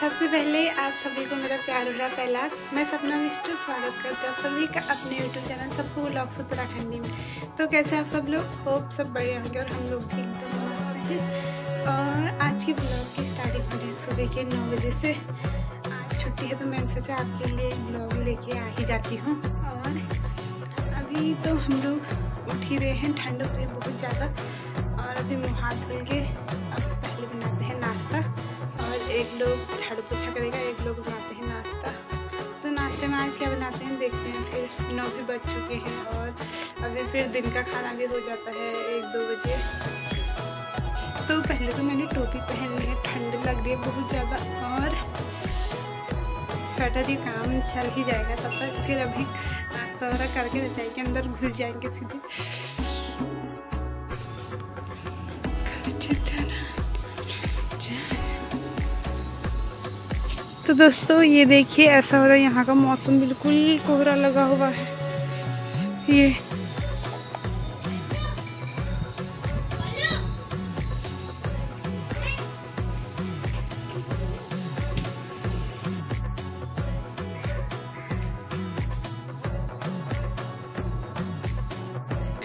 सबसे पहले आप सभी को मेरा प्यार भरा पहला मैं सपना मिस्टर, स्वागत करती हूँ आप सभी का अपने यूट्यूब चैनल सबको ब्लॉग्स उत्तराखंडी में। तो कैसे आप सब लोग? होप सब बढ़िया होंगे और हम लोग भी एकदम और आज की ब्लॉग की स्टार्टिंग हो रही सुबह के नौ बजे से। आज छुट्टी है तो मैंने सोचा आपके लिए ब्लॉग लेके आ ही जाती हूँ। और अभी तो हम लोग उठ ही रहे हैं, ठंड हो रही बहुत ज़्यादा। और अभी मुँह हाथ धुल के अब एक लोग झाड़ू पोछा करेगा, एक लोग बनाते हैं नाश्ता। तो नाश्ते में आज क्या बनाते हैं, देखते हैं फिर। नौ भी बज चुके हैं और अभी फिर दिन का खाना भी हो जाता है एक दो बजे। तो पहले तो मैंने टोपी पहन ली है, ठंड लग रही है बहुत ज़्यादा और स्वेटर ही काम चल ही जाएगा तब तक। फिर अभी नाश्ता वगैरह करके के अंदर घुस जाएँगे सीधे। तो दोस्तों, ये देखिए, ऐसा हो रहा है। यहाँ का मौसम बिल्कुल कोहरा लगा हुआ है। ये।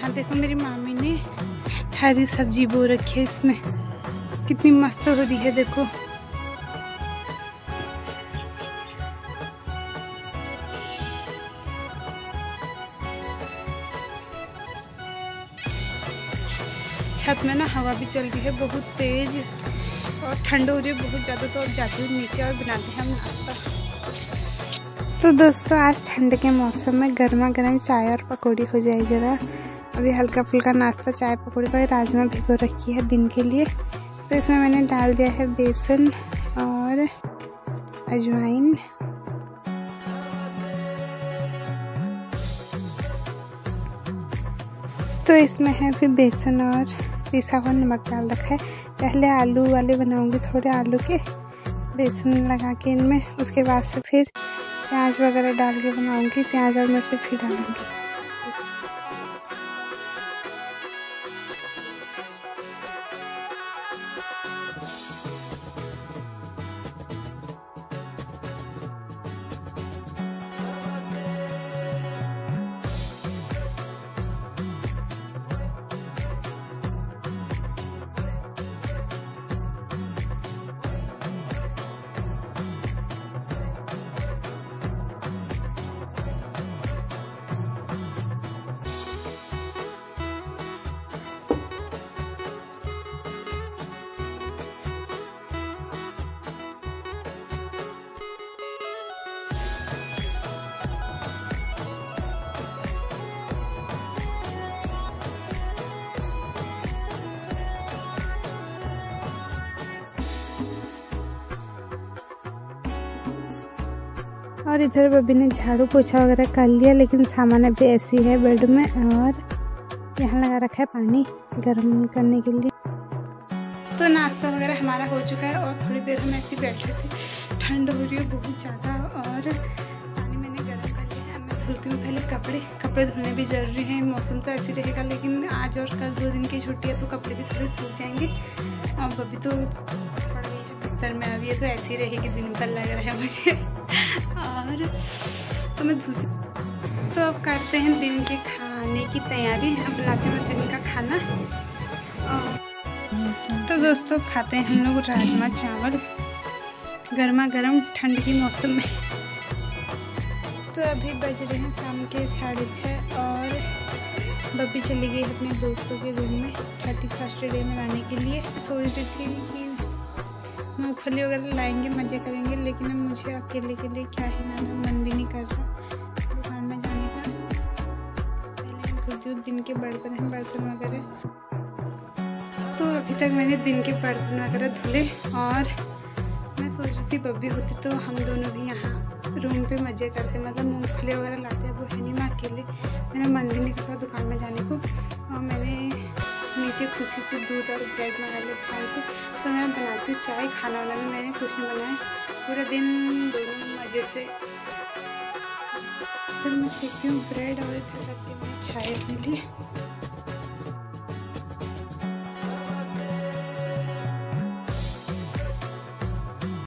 हाँ देखो, मेरी मामी ने हरी सब्ज़ी बो रखी है इसमें। कितनी मस्त हो रही है, देखो। छत में ना हवा भी चल रही है, बहुत तेज और ठंड हो रही है बहुत ज़्यादा तो जाती हूँ नीचे और बनाते हैं हम नाश्ता। तो दोस्तों, आज ठंड के मौसम में गर्मा गर्म चाय और पकौड़ी हो जाए ज़रा। अभी हल्का फुल्का नाश्ता, चाय, पकौड़ी का राजमा भिगो रखी है दिन के लिए। तो इसमें मैंने डाल दिया है बेसन और अजवाइन। तो इसमें है फिर बेसन और पिसा हुआ नमक डाल रखा है। पहले आलू वाले बनाऊँगी थोड़े आलू के, बेसन लगा के इनमें। उसके बाद से फिर प्याज वगैरह डाल के बनाऊँगी, प्याज और मिर्ची फिर डालूँगी। और इधर बबी ने झाड़ू पोछा वगैरह कर लिया, लेकिन सामान अभी ऐसी है बेड में और यहाँ लगा रखा है पानी गर्म करने के लिए। तो नाश्ता वगैरह हमारा हो चुका है और थोड़ी देर हम ऐसे बैठे थे। ठंड हो रही है बहुत ज़्यादा और पानी मैंने गर्म कर लिया है। मैं धुलती हूँ पहले कपड़े कपड़े धुलने भी ज़रूरी है, मौसम तो ऐसे रहेगा, लेकिन आज और कल दो दिन की छुट्टी है तो कपड़े भी थोड़े सूख जाएँगे। और बबी तो बिस्तर में अभी तो ऐसे ही रहेगी दिन भर लग रहा है मुझे। और तो मैं धुलती तो अब करते हैं दिन के खाने की तैयारी। अब बनाते हैं दिन का खाना। और तो दोस्तों, खाते हैं हम लोग राजमा चावल। गर्मा गर्म ठंड के मौसम में। तो अभी बज रहे हैं शाम के साढ़े छः और बब्बी चली गई अपने दोस्तों के रूम में। थर्टी फ़र्स्ट डे मनाने के लिए। सोच रही थी कि मूँगफली वगैरह लाएँगे, मज़े करेंगे, लेकिन अब मुझे अकेले के लिए क्या ही लाना मन भी नहीं कर रहा। दुकान में जाने का। पहले हम खुद दिन के बर्तन हैं, बर्तन वगैरह। तो अभी तक मैंने दिन के बर्तन वगैरह धुले और मैं सोच रही थी बब्बी होती तो हम दोनों भी यहाँ रूम पे मज़े करते। मतलब मूँगफली वगैरह लाते हैं, वो है नहीं मैं अकेले। मेरा मन भी नहीं करता दुकान में जाने को। और मैंने नीचे खुशी से दूध और ब्रेड मंगा लिया दुकान से। तो मैं बनाती हूँ चाय, खाना वाना भी मैंने कुछ नहीं बनाया। पूरा दिन दोनों मज़े से। फिर मैं सीखती हूँ ब्रेड और चाय अपने लिए।